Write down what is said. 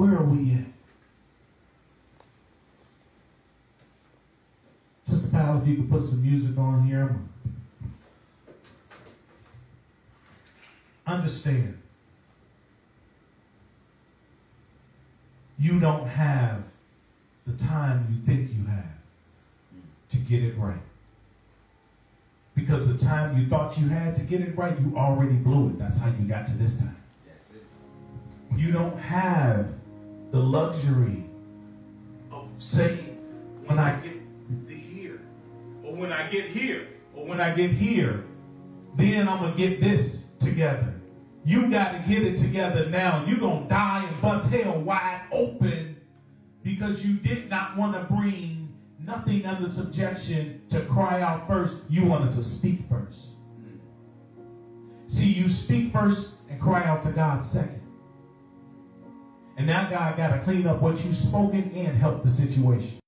Where are we at? Sister Pal, if you could put some music on here. Understand. You don't have the time you think you have to get it right. Because the time you thought you had to get it right, you already blew it. That's how you got to this time. You don't have the luxury of saying, when I get here, or when I get here, or when I get here, then I'm going to get this together. You got to get it together now. You're going to die and bust hell wide open because you did not want to bring nothing under subjection to cry out first. You wanted to speak first. Mm. See, you speak first and cry out to God second. And now God got to clean up what you've spoken and help the situation.